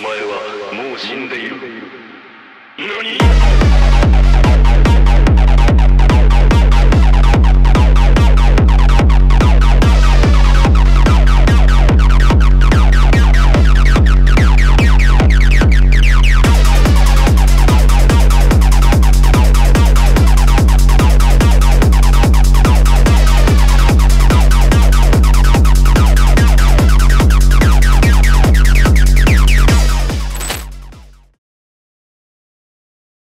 お前はもう死んでいる。何？